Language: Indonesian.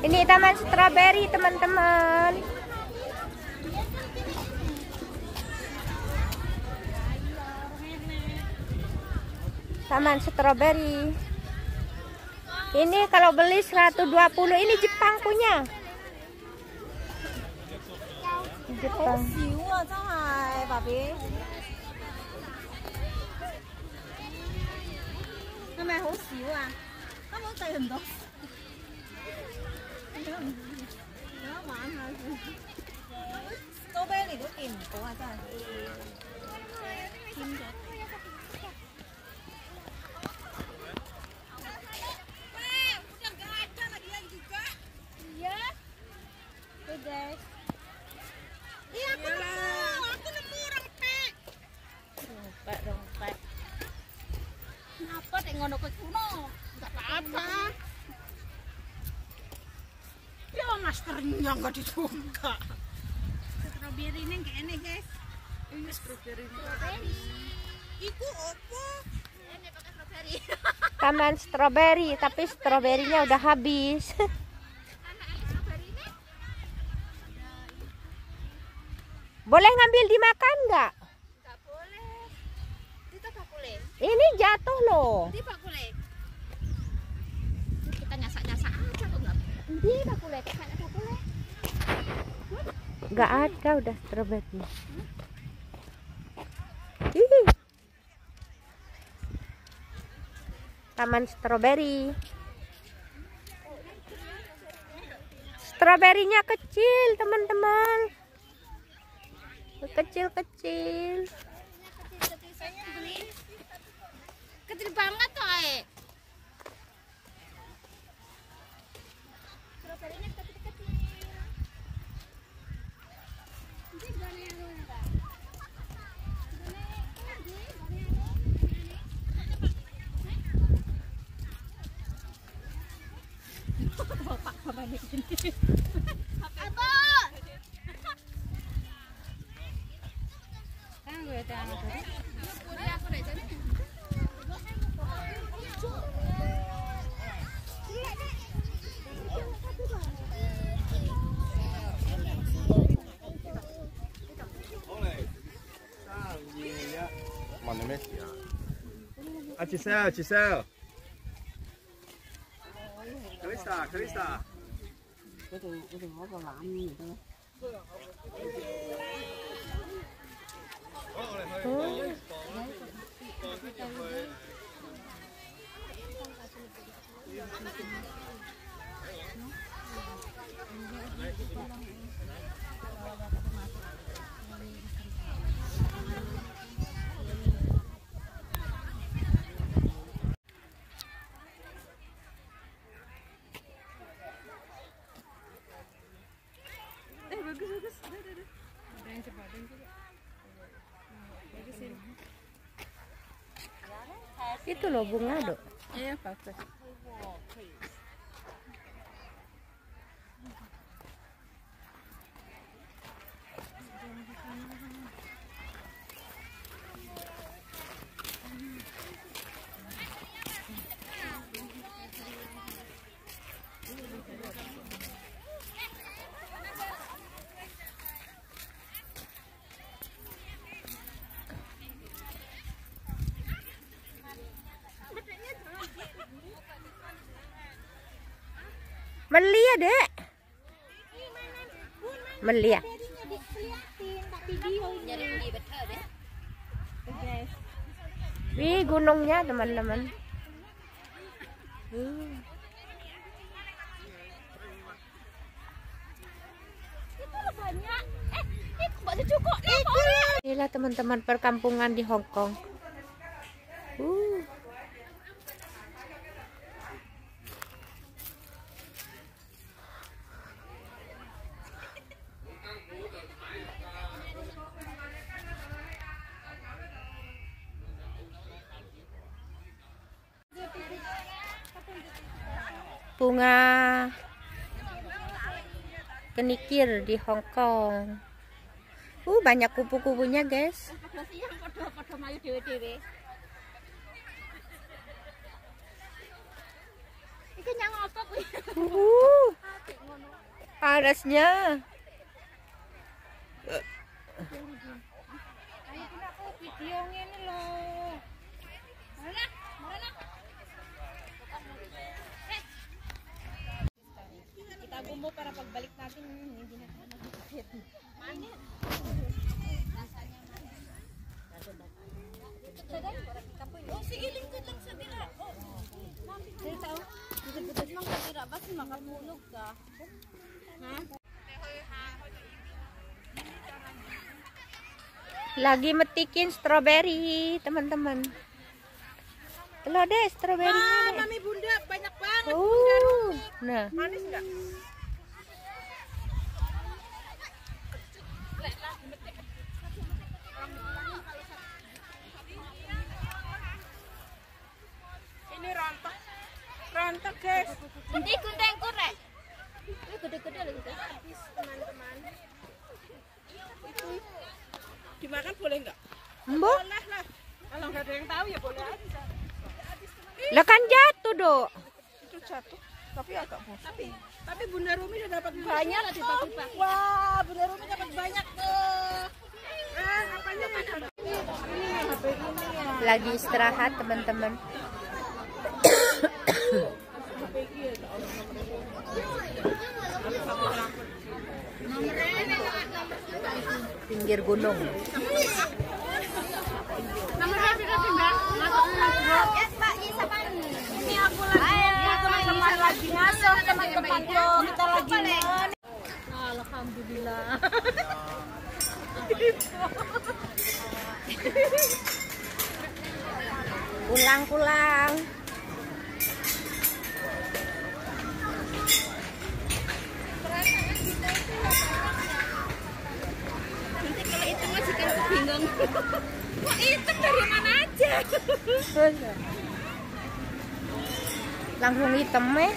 Ini taman strawberry teman-teman. Taman strawberry. Ini kalau beli 120 ini Jepang punya. Jepang. 少啊，真系，爸比。系咪好少啊？根本计唔到。有得玩下先。高啤梨都见唔到啊！真系。添咗。Iya. Good guys. Iya, aku nemu. Aku nemu rempek. Dompet, dompet. Kenapa tek ngono ke kuno? Enggak apa-apa. Ya maskernya enggak dibuka. Strawberry ini enggak enak, guys. Ini strawberry. Strawberry. Iku opo? Ini pakai strawberry. Taman strawberry, tapi stroberinya udah habis. Boleh ngambil dimakan nggak? Enggak boleh. Itu enggak boleh. Ini jatuh loh. Itu enggak boleh. Kita nyasak-nyasak aja Nggak ada udah strawberry. Ih. Taman strawberry. Stroberinya kecil, teman-teman. Kecil-kecil. Kecil banget toh, jadi. Mana咩事啊？阿 Giselle，Giselle。 cái đường cái đường mốt là làm gì thôi Thank you. Itu loh bunga, Dok. Iya, bagus. Meli ya, Dek. Meli ya. Wih, gunungnya teman-teman. Banyak. Eh. Inilah teman-teman perkampungan di Hong Kong. Uh. Bunga kenikir di Hong Kong. Uh, banyak kupu-kupunya, guys. Uh. panasnya. Ayo video lho. Mana? Mana? Gumbo para pagbalik natin hindi na tayo magkakit. Mana? Oh, sige, lingkod lang sa dila. Oh, Dili tao. Lingkod lang sa makatulog ka. Ha? Lagi metikin strawberry, teman-teman. Tuh deh strawberry. Ah, mami bunda banyak banget. Uh, nah. Manis enggak? Ini rontok. Rontok, guys. Nanti kunteng korek. Ini gede-gede lagi, guys. Habis teman-teman. Itu dimakan boleh enggak? Lah. Kalau nggak ada yang tahu ya boleh aja. lah kan jatuh, Dok. itu jatuh tapi agak bosong tapi tapi Bunda Rumi udah dapat banyak tuh wah Bunda Rumi dapat banyak tuh eh apanya ini HP ini ya Lagi istirahat, teman-teman. Pinggir gunung. nomornya sudah pindah masuk yes Pak Isa ini aku lagi teman-teman lagi masuk teman-teman kita lagi Alhamdulillah. Pulang-pulang. nanti kalau itu masih kan bingung. Kok hitam dari mana aja lang hung đi tam mấy